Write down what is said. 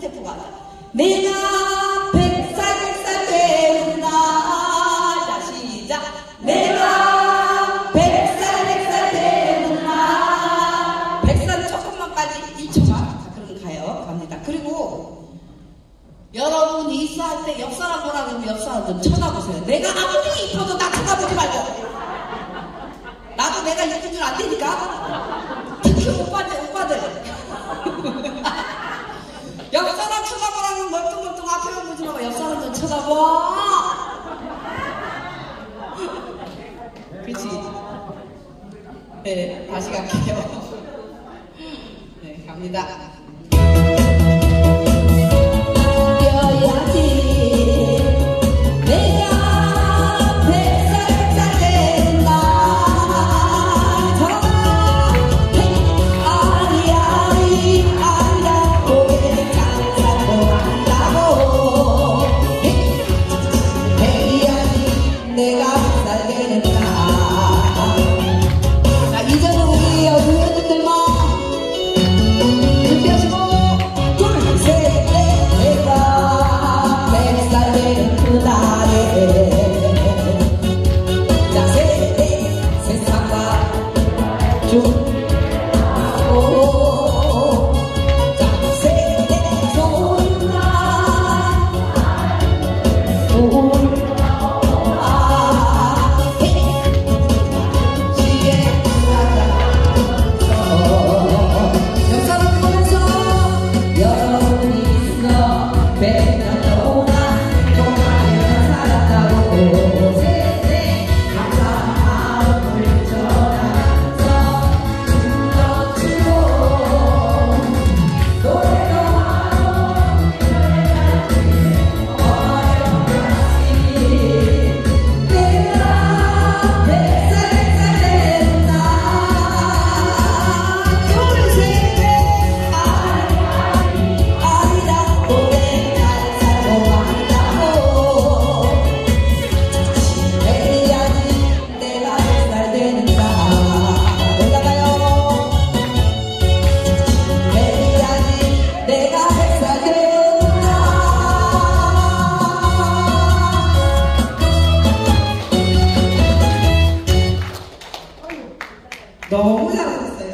템포가 아니라. 내가 백살 백살 되는 날. 자, 시작. 내가 백살 백살 되는 날. 백살 조금만까지 1초만. 자, 그럼 가요. 갑니다. 그리고 여러분이 이사할 때 옆 사람 보라 그러면 옆 사람 좀 쳐다보세요. 내가 아무리 이뻐도 나 쳐다보지 말고. 나도 내가 이쁜 줄 안 되니까. 특히 오빠들, 오빠들. 옆 사람 쳐다보라면 멀뚱멀뚱 앞에만 보지 말고 옆 사람 좀 쳐다봐. 그치? 네, 다시 갈게요. 네, 갑니다. Oh. どうやろうですね